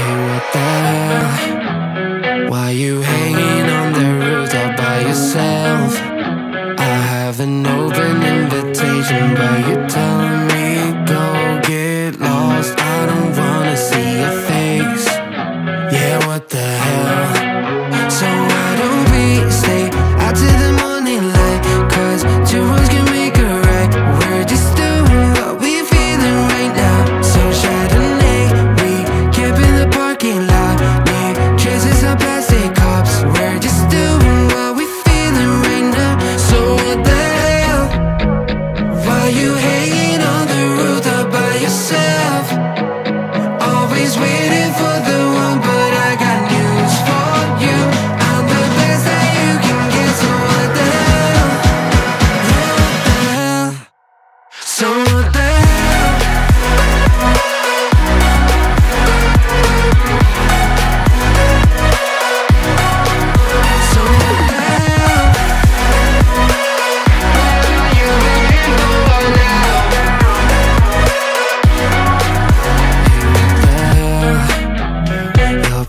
Hey, what the hell? Why you hanging on the roof all by yourself? I have an open invitation, but you're telling me go get lost. I don't want.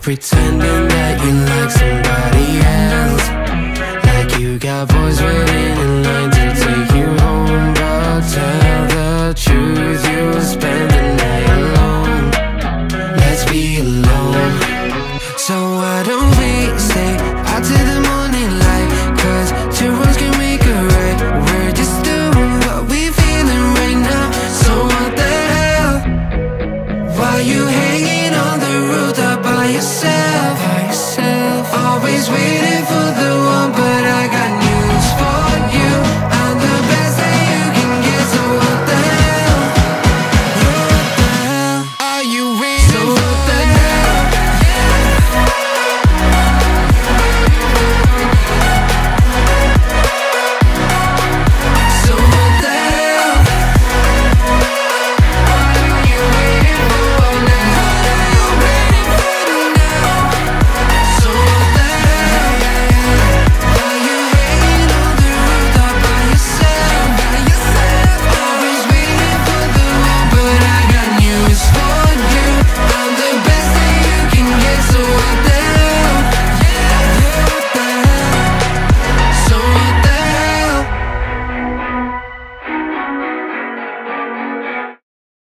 pretending that you like somebody else. Like you got boys waiting in line to take you home But tell the truth, you'll spend the night alone. Let's be alone. So why don't we stay out to the morning light? Cause two wrongs can make a right. We're just doing what we feeling right now. So what the hell? Why you hanging on the roof? By yourself, by yourself, always waiting.